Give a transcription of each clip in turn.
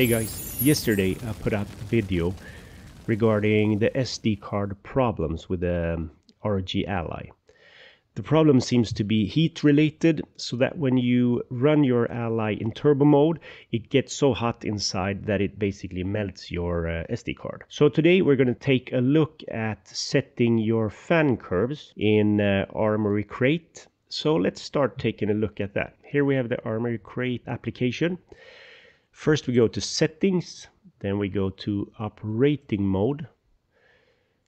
Hey guys, yesterday I put out a video regarding the SD card problems with the um, ROG Ally. The problem seems to be heat related so that when you run your Ally in turbo mode it gets so hot inside that it basically melts your uh, SD card. So today we're going to take a look at setting your fan curves in uh, Armoury Crate. So let's start taking a look at that. Here we have the Armoury Crate application. First we go to settings, then we go to operating mode.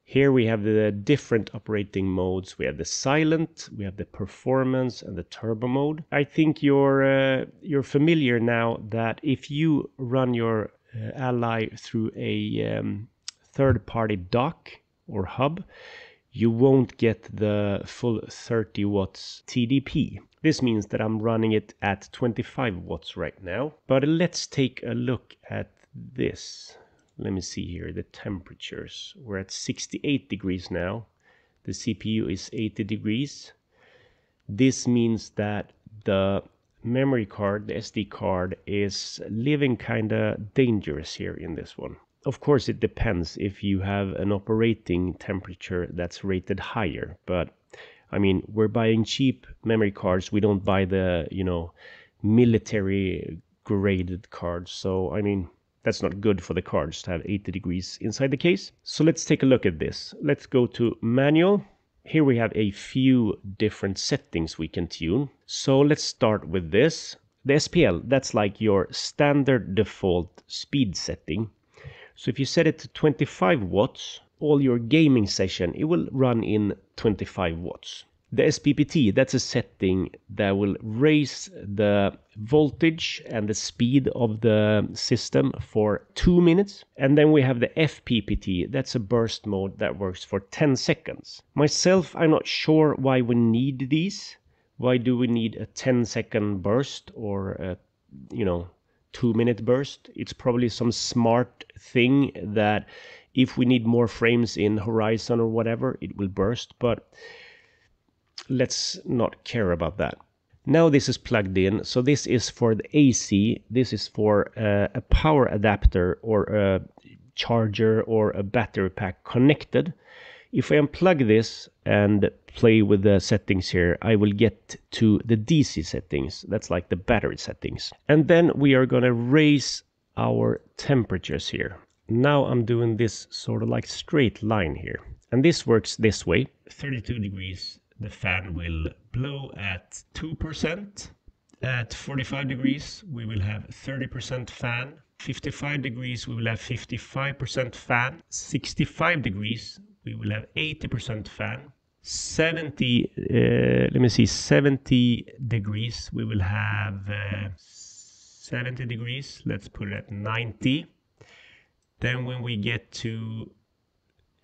Here we have the different operating modes. We have the silent, we have the performance and the turbo mode. I think you're uh, you're familiar now that if you run your uh, Ally through a um, third-party dock or hub, you won't get the full 30 watts TDP. This means that I'm running it at 25 watts right now. But let's take a look at this. Let me see here, the temperatures. We're at 68 degrees now. The CPU is 80 degrees. This means that the memory card, the SD card, is living kinda dangerous here in this one. Of course, it depends if you have an operating temperature that's rated higher, but I mean, we're buying cheap memory cards. We don't buy the, you know, military graded cards. So, I mean, that's not good for the cards to have 80 degrees inside the case. So let's take a look at this. Let's go to manual. Here we have a few different settings we can tune. So let's start with this. The SPL, that's like your standard default speed setting. So if you set it to 25 watts, all your gaming session, it will run in 25 watts. The SPPT, that's a setting that will raise the voltage and the speed of the system for 2 minutes. And then we have the FPPT, that's a burst mode that works for 10 seconds. Myself, I'm not sure why we need these. Why do we need a 10 second burst or a, you know, 2 minute burst? It's probably some smart thing that if we need more frames in Horizon or whatever, it will burst, but let's not care about that. Now this is plugged in, so this is for the AC, this is for uh, a power adapter or a charger or a battery pack connected. If I unplug this and play with the settings here, I will get to the DC settings. That's like the battery settings. And then we are going to raise our temperatures here now I'm doing this sort of like straight line here. And this works this way. 32 degrees, the fan will blow at 2%. At 45 degrees, we will have 30% fan. 55 degrees, we will have 55% fan. 65 degrees, we will have 80% fan. 70, uh, let me see, 70 degrees, we will have uh, 70 degrees. Let's put it at 90. Then when we get to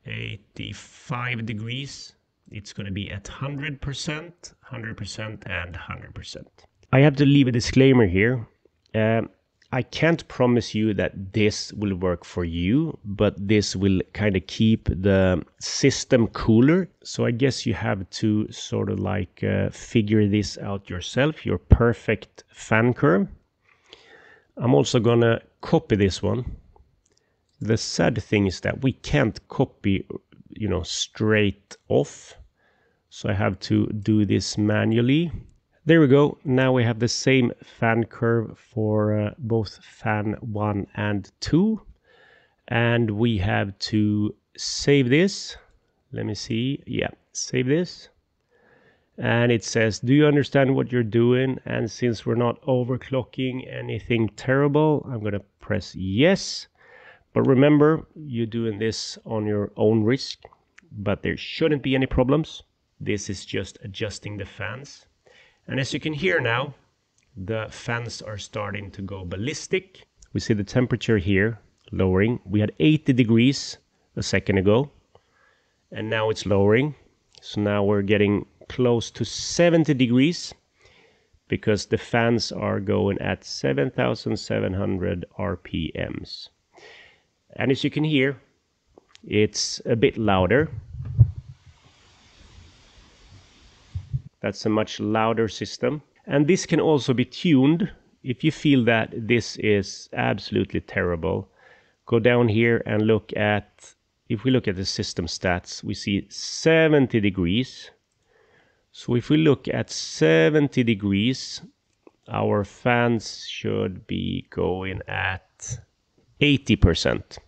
85 degrees, it's going to be at 100%, 100% and 100%. I have to leave a disclaimer here. Um, I can't promise you that this will work for you, but this will kind of keep the system cooler. So I guess you have to sort of like uh, figure this out yourself, your perfect fan curve. I'm also gonna copy this one the sad thing is that we can't copy, you know, straight off. So I have to do this manually. There we go. Now we have the same fan curve for uh, both fan 1 and 2. And we have to save this. Let me see. Yeah, save this. And it says, do you understand what you're doing? And since we're not overclocking anything terrible, I'm going to press yes. But remember, you're doing this on your own risk, but there shouldn't be any problems. This is just adjusting the fans. And as you can hear now, the fans are starting to go ballistic. We see the temperature here lowering. We had 80 degrees a second ago, and now it's lowering. So now we're getting close to 70 degrees because the fans are going at 7,700 RPMs. And as you can hear, it's a bit louder. That's a much louder system. And this can also be tuned if you feel that this is absolutely terrible, go down here and look at, if we look at the system stats, we see 70 degrees. So if we look at 70 degrees, our fans should be going at 80%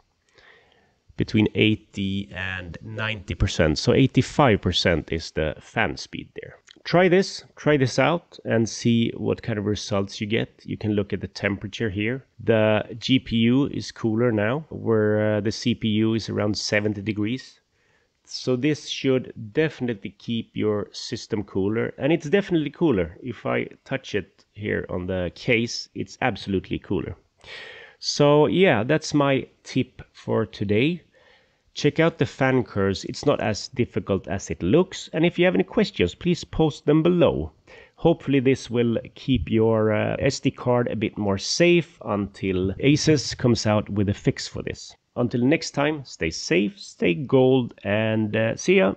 between 80 and 90%. So 85% is the fan speed there. Try this, try this out and see what kind of results you get. You can look at the temperature here. The GPU is cooler now, where uh, the CPU is around 70 degrees. So this should definitely keep your system cooler and it's definitely cooler. If I touch it here on the case, it's absolutely cooler. So yeah, that's my tip for today. Check out the fan curves, it's not as difficult as it looks. And if you have any questions, please post them below. Hopefully this will keep your uh, SD card a bit more safe until Asus comes out with a fix for this. Until next time, stay safe, stay gold, and uh, see ya!